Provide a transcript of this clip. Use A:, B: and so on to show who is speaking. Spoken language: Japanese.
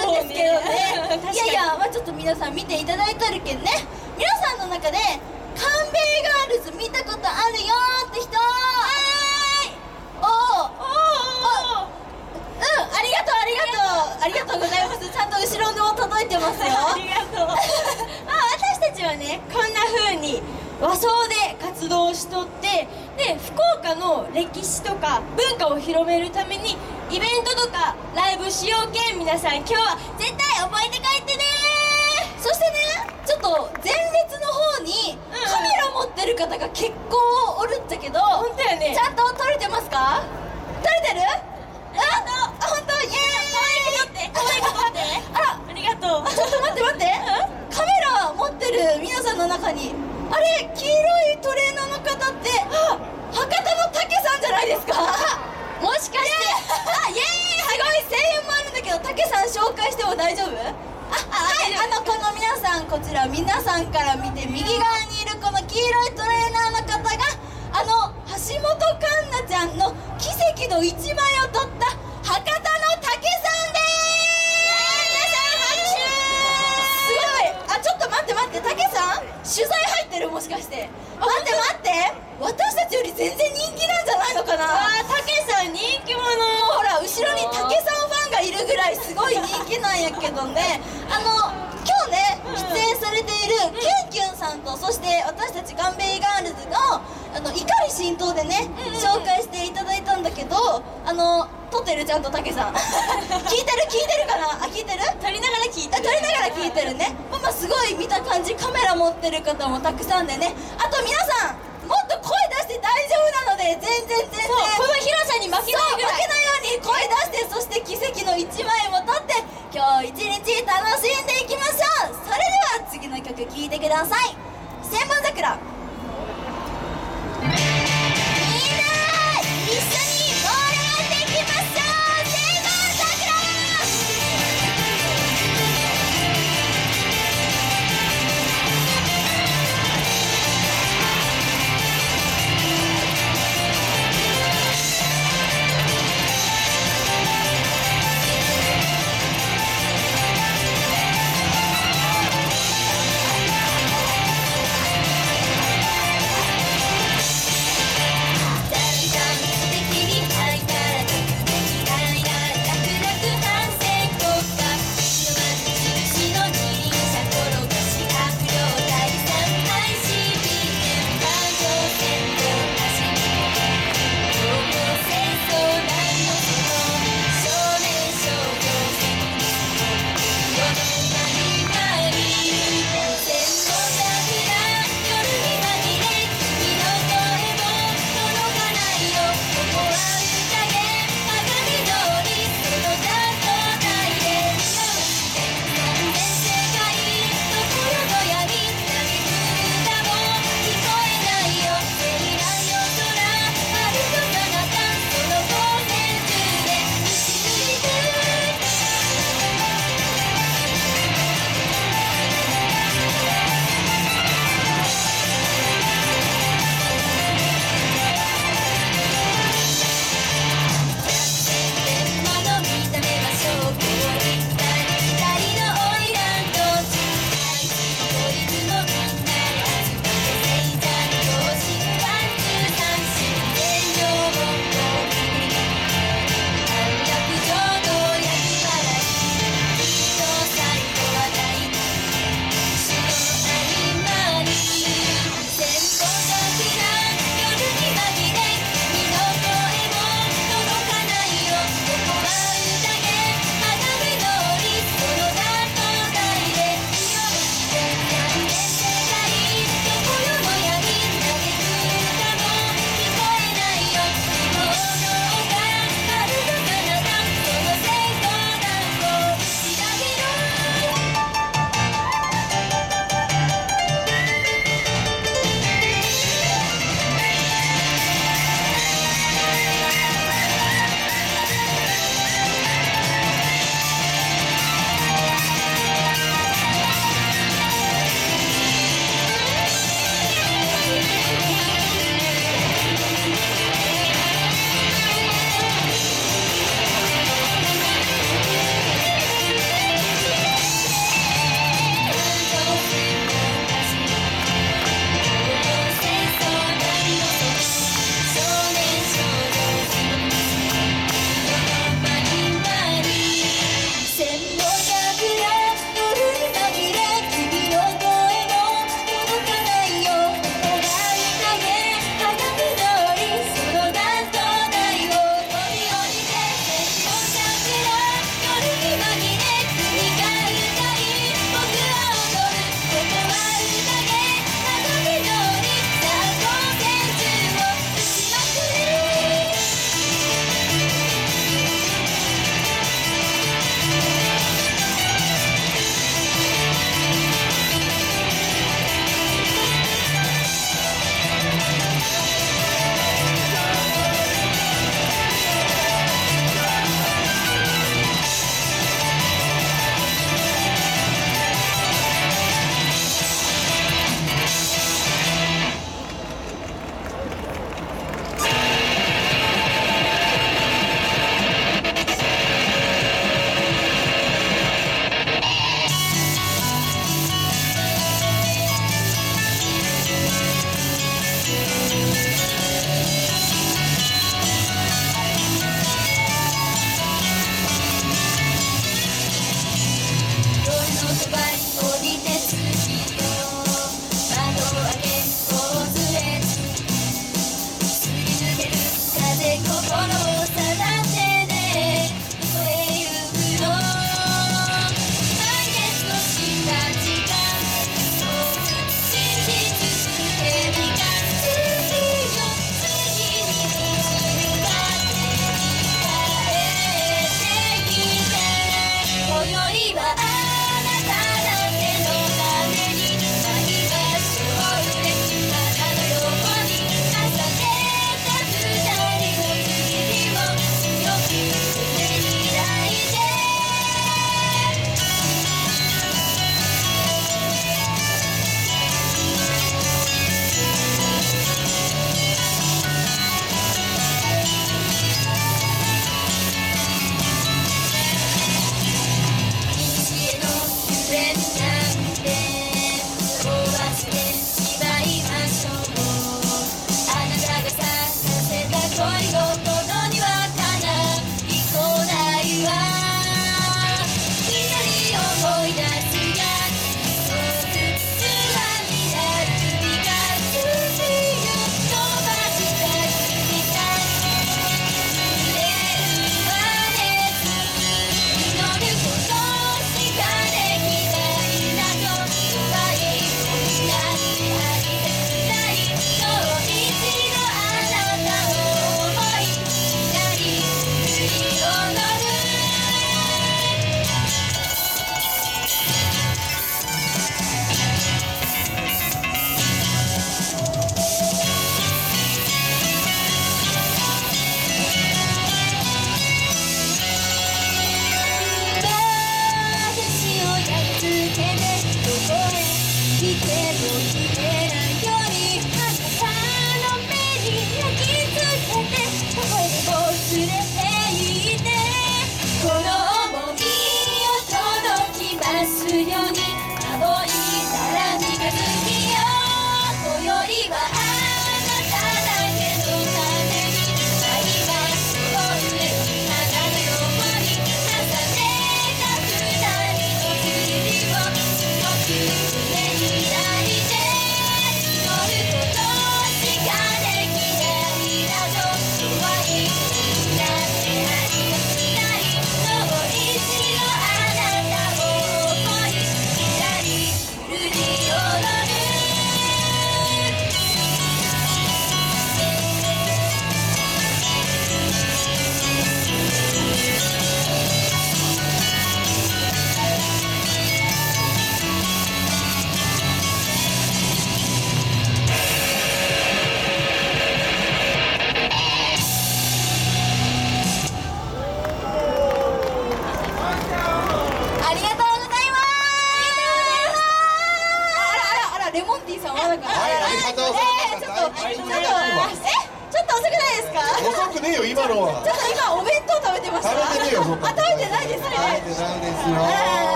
A: るんです
B: けどね。
A: い
B: やいやまあちょっと皆さん見ていただいてるけんね。皆さんの中でカンベイガールズ見たことあるよって人。はーい。おー。
A: おお
B: うんありがとうありがとう。ありがとうございます。ちゃんと後ろにも届いてますよ。
A: ありがとう。まあ私たちはねこんな風に和装で活動しとってで福岡の歴史とか文化を広めるためにイベントとかライブしようけん皆さん今日は絶対覚えて帰ってね
B: そしてねちょっと前列の方に
A: うん。
B: カメラ持ってる方が結構おるっちゃけど、
A: 本当やね。
B: ちゃんと撮れてますか？撮れてる？ああ本当イエーイ。
A: 可愛い子撮って
B: あら
A: ありがとう。
B: ちょっと待って待って。カメラ持ってる皆さんの中にあれ黄色いトレーナーの方ってあ博多の竹さんじゃないですかもしかしてあイエーイすごい声援もあるんだけさん紹介しても大丈夫？あはい。あのこの皆さんこちら皆さんから見て右側にいるこの黄色いトレーナーの方があの橋本環奈ちゃんの奇跡の一枚を撮った博多の竹さんです。ごい。あちょっと待って待って竹さん取材入ってるもしかして。待って待って。私たちより全然人気なんじゃないのかな？
A: あーたけさん人気者。
B: ほら後ろに竹さんぐらいすごい人気なんやけどね。あの今日ね出演されているキュンキュンさんとそして私たちガンベイガールズのあの怒り浸透でね紹介していただいたんだけどあの撮ってるちゃんとたけさん。聞いてる？聞いてるかな？あ聞いてる？
A: 撮りながら聞いて
B: る。撮りながら聞いてるね。まあまあすごい見た感じ。カメラ持ってる方もたくさんでね。あと皆さんもっと声出して大丈夫なので全然全然。この広さに
C: 負けな
B: いぐらい。
C: に声出してそ
B: して
C: 奇跡の1枚も取っ
B: て今
C: 日一日楽しんでいきまし
B: ょう。そ
C: れでは
B: 次の曲聴い
C: てください「千
B: 本桜」